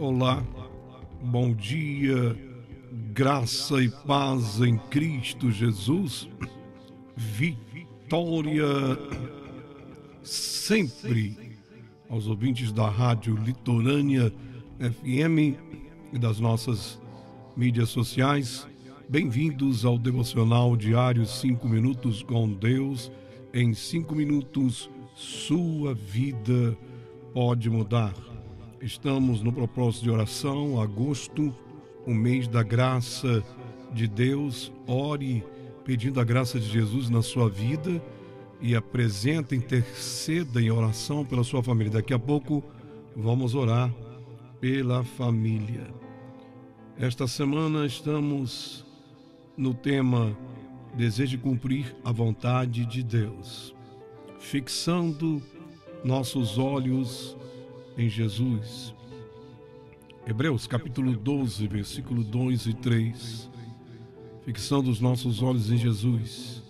Olá, bom dia, graça e paz em Cristo Jesus, vitória sempre aos ouvintes da Rádio Litorânea FM e das nossas mídias sociais. Bem-vindos ao devocional diário 5 minutos com Deus. Em 5 minutos, sua vida pode mudar. Estamos no propósito de oração, agosto, o mês da graça de Deus. Ore pedindo a graça de Jesus na sua vida e apresenta, interceda em oração pela sua família. Daqui a pouco vamos orar pela família. Esta semana estamos no tema Deseje cumprir a vontade de Deus, fixando nossos olhos em Jesus. Hebreus capítulo 12, versículo 2 e 3. Fixando os nossos olhos em Jesus,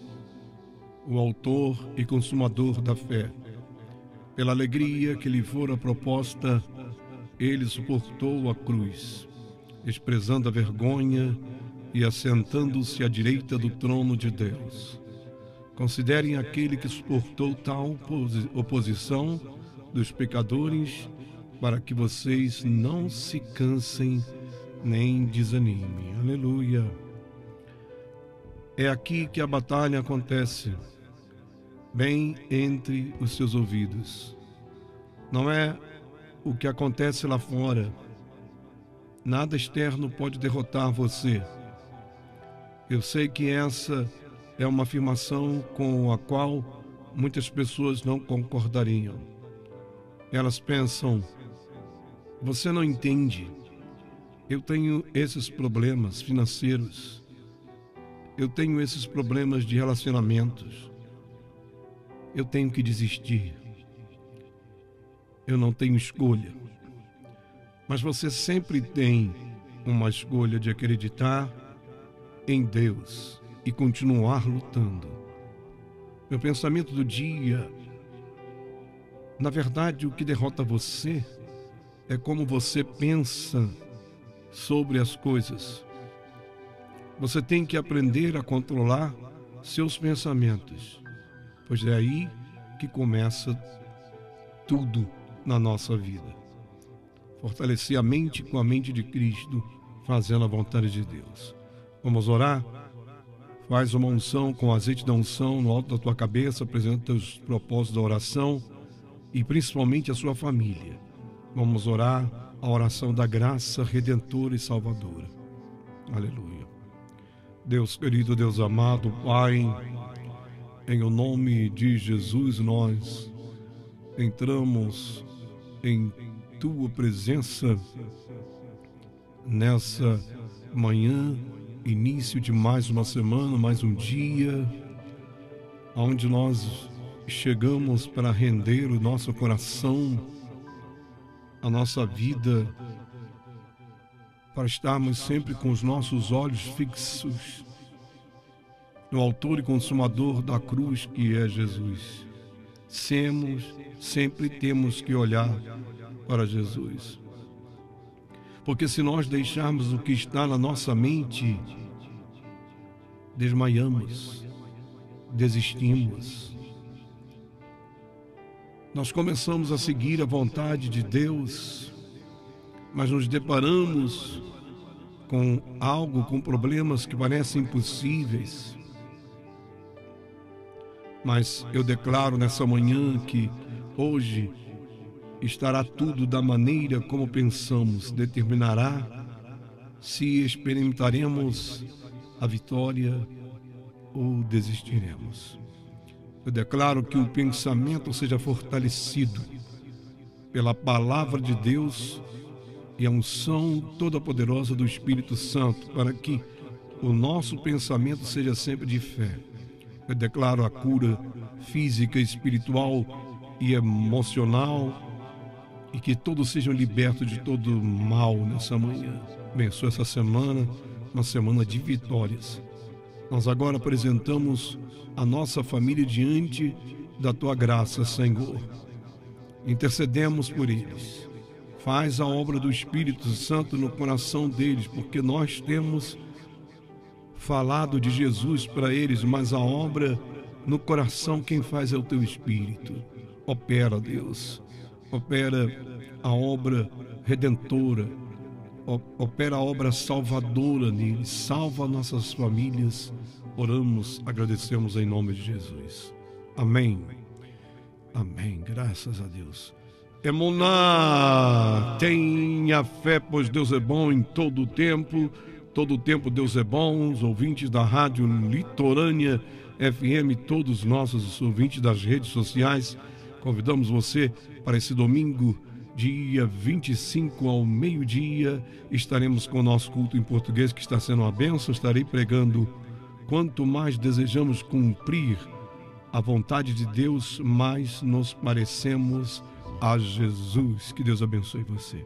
o Autor e Consumador da fé. Pela alegria que lhe fora proposta, ele suportou a cruz, desprezando a vergonha e assentando-se à direita do trono de Deus. Considerem aquele que suportou tal oposição dos pecadores, para que vocês não se cansem nem desanimem. Aleluia. É aqui que a batalha acontece, bem entre os seus ouvidos. Não é o que acontece lá fora. Nada externo pode derrotar você eu sei que essa é uma afirmação com a qual muitas pessoas não concordariam. Elas pensam: você não entende. Eu tenho esses problemas financeiros. Eu tenho esses problemas de relacionamentos. Eu tenho que desistir. Eu não tenho escolha. Mas você sempre tem uma escolha de acreditar em Deus e continuar lutando. Meu pensamento do dia, na verdade, o que derrota você é como você pensa sobre as coisas. Você tem que aprender a controlar seus pensamentos, pois é aí que começa tudo na nossa vida. Fortalecer a mente com a mente de Cristo, fazendo a vontade de Deus. Vamos orar? Faz uma unção com azeite da unção no alto da tua cabeça, apresenta os propósitos da oração e principalmente a sua família. Vamos orar a oração da graça redentora e salvadora. Aleluia. Deus querido, Deus amado, Pai, em o nome de Jesus nós entramos em tua presença nessa manhã início de mais uma semana, mais um dia, onde nós chegamos para render o nosso coração, a nossa vida, para estarmos sempre com os nossos olhos fixos no Autor e Consumador da cruz que é Jesus. Semos, sempre temos que olhar para Jesus. Porque se nós deixarmos o que está na nossa mente, desmaiamos, desistimos. Nós começamos a seguir a vontade de Deus, mas nos deparamos com algo, com problemas que parecem impossíveis. Mas eu declaro nessa manhã que hoje estará tudo da maneira como pensamos, determinará se experimentaremos a vitória ou desistiremos. Eu declaro que o pensamento seja fortalecido pela palavra de Deus e a unção toda poderosa do Espírito Santo para que o nosso pensamento seja sempre de fé. Eu declaro a cura física, espiritual e emocional e que todos sejam libertos de todo mal nessa manhã. Abençoa essa semana, uma semana de vitórias. Nós agora apresentamos a nossa família diante da tua graça, Senhor. Intercedemos por eles. Faz a obra do Espírito Santo no coração deles, porque nós temos falado de Jesus para eles, mas a obra no coração quem faz é o teu Espírito. Opera, Deus. Opera a obra redentora. Opera a obra salvadora neles. Salva nossas famílias. Oramos, agradecemos em nome de Jesus. Amém. Amém. Graças a Deus. Emuná, tenha fé, pois Deus é bom em todo o tempo. Todo o tempo Deus é bom. Os ouvintes da Rádio Litorânea FM, todos os nossos ouvintes das redes sociais, convidamos você para esse domingo, dia 25 ao meio-dia. Estaremos com o nosso culto em português, que está sendo uma bênção. Estarei pregando. Quanto mais desejamos cumprir a vontade de Deus, mais nos parecemos a Jesus. Que Deus abençoe você.